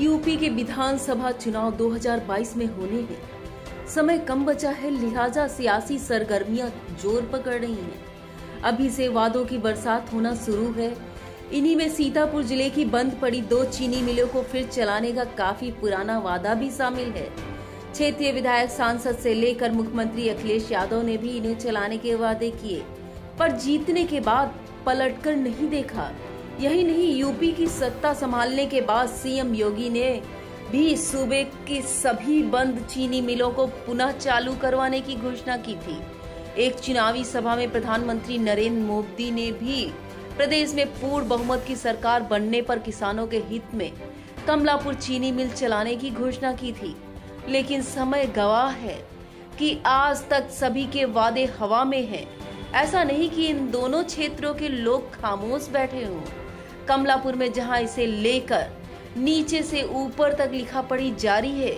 UP के विधानसभा चुनाव 2022 में होने हैं। समय कम बचा है, लिहाजा सियासी सरगर्मियाँ ज़ोर पकड़ रही हैं। अभी से वादों की बरसात होना शुरू है। इन्हीं में सीतापुर ज़िले की बंद पड़ी दो चीनी मिलों को फिर चलाने का काफ़ी पुराना वादा भी शामिल है। क्षेत्रीय विधायक सांसद से लेकर मुख्यमंत्री अखिलेश यादव ने भी इन्हें चलाने के वादे किए, पर जीतने के बाद पलटकर नहीं देखा। यही नहीं, यूपी की सत्ता संभालने के बाद सीएम योगी ने भी सूबे की सभी बंद चीनी मिलों को पुनः चालू करवाने की घोषणा की थी। एक चुनावी सभा में प्रधानमंत्री नरेंद्र मोदी ने भी प्रदेश में पूर्ण बहुमत की सरकार बनने पर किसानों के हित में कमलापुर चीनी मिल चलाने की घोषणा की थी। लेकिन समय गवाह है कि आज तक सभी के वादे हवा में हैं। ऐसा नहीं कि इन दोनों क्षेत्रों के लोग खामोश बैठे हों। कमलापुर में जहाँ इसे लेकर नीचे से ऊपर तक लिखा पढ़ी जारी है।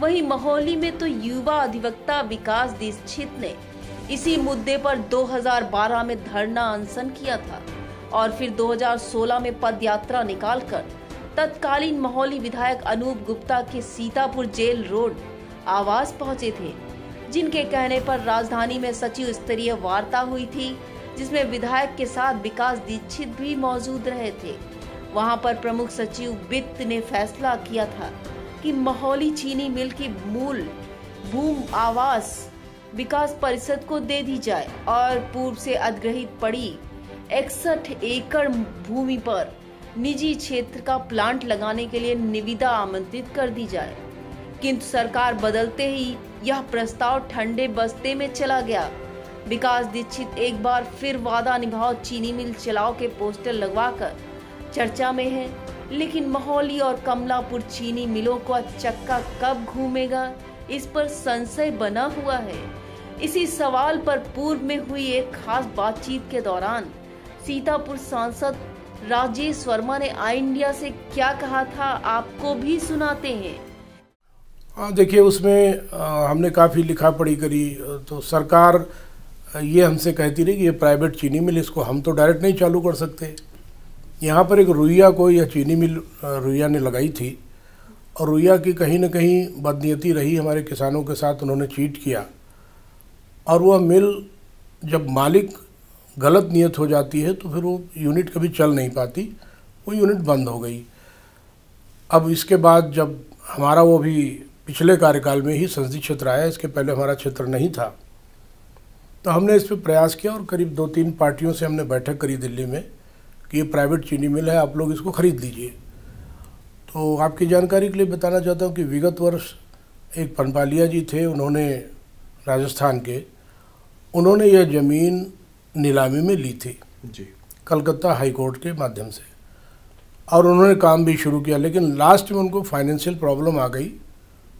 वहीं महोली में तो युवा अधिवक्ता विकास दीक्षित ने इसी मुद्दे पर 2012 में धरना अनशन किया था और फिर 2016 में पद यात्रा निकालकर तत्कालीन महोली विधायक अनूप गुप्ता के सीतापुर जेल रोड आवास पहुँचे थे, जिनके कहने पर राजधानी में सचिव स्तरीय वार्ता हुई थी। जिसमें विधायक के साथ विकास दीक्षित भी मौजूद रहे थे। वहाँ पर प्रमुख सचिव वित्त ने फैसला किया था कि महोली चीनी मिल की मूल भूम आवास विकास परिषद को दे दी जाए और पूर्व से अधिग्रहित पड़ी इकसठ एकड़ भूमि पर निजी क्षेत्र का प्लांट लगाने के लिए निविदा आमंत्रित कर दी जाए। किंतु सरकार बदलते ही यह प्रस्ताव ठंडे बस्ते में चला गया। विकास दीक्षित एक बार फिर वादा निभाओ चीनी मिल चलाओ के पोस्टर लगवाकर चर्चा में है। लेकिन महोली और कमलापुर चीनी मिलों का चक्का कब घूमेगा? इस पर संशय बना हुआ है। इसी सवाल पर पूर्व में हुई एक खास बातचीत के दौरान सीतापुर सांसद राजेश वर्मा ने आई इंडिया से क्या कहा था आपको भी सुनाते हैं। हाँ, देखिए उसमें हमने काफ़ी लिखा पढ़ी करी तो सरकार ये हमसे कहती रही कि ये प्राइवेट चीनी मिल, इसको हम तो डायरेक्ट नहीं चालू कर सकते। यहाँ पर एक रुइया को यह चीनी मिल रुइया ने लगाई थी और रुइया की कहीं ना कहीं बदनीयती रही हमारे किसानों के साथ, उन्होंने चीट किया। और वह मिल जब मालिक गलत नियत हो जाती है तो फिर वो यूनिट कभी चल नहीं पाती, वो यूनिट बंद हो गई। अब इसके बाद जब हमारा वो भी पिछले कार्यकाल में ही संसदीय क्षेत्र आया, इसके पहले हमारा क्षेत्र नहीं था तो हमने इस पर प्रयास किया और करीब दो तीन पार्टियों से हमने बैठक करी दिल्ली में कि ये प्राइवेट चीनी मिल है आप लोग इसको ख़रीद लीजिए। तो आपकी जानकारी के लिए बताना चाहता हूँ कि विगत वर्ष एक पनपालिया जी थे उन्होंने राजस्थान के उन्होंने यह ज़मीन नीलामी में ली थी। जी। कलकत्ता हाई कोर्ट के माध्यम से। और उन्होंने काम भी शुरू किया लेकिन लास्ट में उनको फाइनेंशियल प्रॉब्लम आ गई।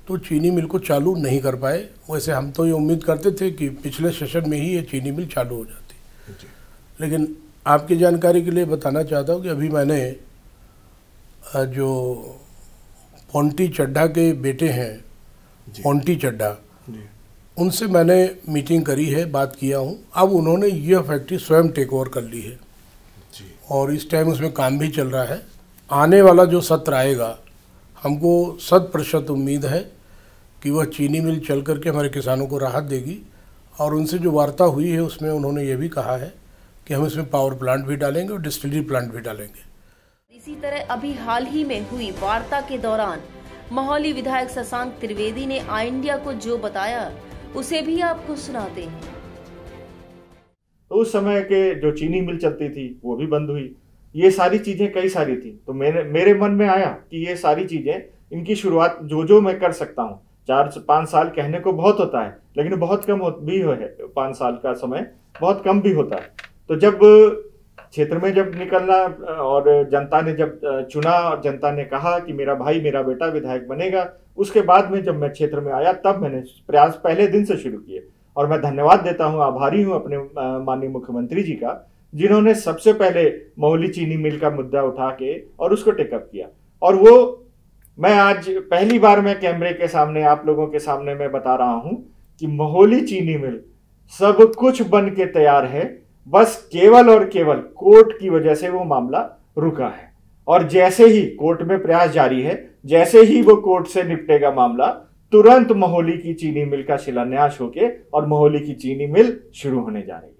तो चीनी मिल को चालू नहीं कर पाए। वैसे हम तो ये उम्मीद करते थे कि पिछले सेशन में ही ये चीनी मिल चालू हो जाती। लेकिन आपकी जानकारी के लिए बताना चाहता हूँ कि अभी मैंने जो पोंटी चड्ढा के बेटे हैं पोंटी चड्ढा उनसे मैंने मीटिंग करी है बात किया हूँ। अब उन्होंने यह फैक्ट्री स्वयं टेक ओवर कर ली है। और इस टाइम उसमें काम भी चल रहा है। आने वाला जो सत्र आएगा हमको शत प्रतिशत उम्मीद है कि वह चीनी मिल चल करके हमारे किसानों को राहत देगी और उनसे जो वार्ता हुई है उसमें उन्होंने ये भी कहा है कि हम इसमें पावर प्लांट भी डालेंगे और डिस्टिलरी प्लांट भी डालेंगे। इसी तरह अभी हाल ही में हुई वार्ता के दौरान महोली विधायक शशांक त्रिवेदी ने आई इंडिया को जो बताया उसे भी आपको सुनाते हैं। तो उस समय के जो चीनी मिल चलती थी वो भी बंद हुई। ये सारी चीज़ें कई सारी थी। तो मेरे मेरे मन में आया कि ये सारी चीज़ें, इनकी शुरुआत जो जो मैं कर सकता हूँ। चार पाँच साल कहने को बहुत होता है, लेकिन बहुत कम भी है पाँच साल का समय बहुत कम भी होता है। तो जब क्षेत्र में जब निकलना, और जनता ने जब चुना, और जनता ने कहा कि मेरा भाई मेरा बेटा विधायक बनेगा, उसके बाद में जब मैं क्षेत्र में आया, तब मैंने प्रयास पहले दिन से शुरू किए। और मैं धन्यवाद देता हूँ, आभारी हूँ अपने माननीय मुख्यमंत्री जी का जिन्होंने सबसे पहले मोहली चीनी मिल का मुद्दा उठा के और उसको टेकअप किया। और वो, मैं आज पहली बार मैं कैमरे के सामने, आप लोगों के सामने मैं बता रहा हूँ कि मोहली चीनी मिल सब कुछ बन के तैयार है, बस केवल और केवल कोर्ट की वजह से वो मामला रुका है। और जैसे ही कोर्ट में प्रयास जारी है, जैसे ही वो कोर्ट से निपटेगा मामला, तुरंत मोहोली की चीनी मिल का शिलान्यास होके और मोहली की चीनी मिल शुरू होने जा रही है।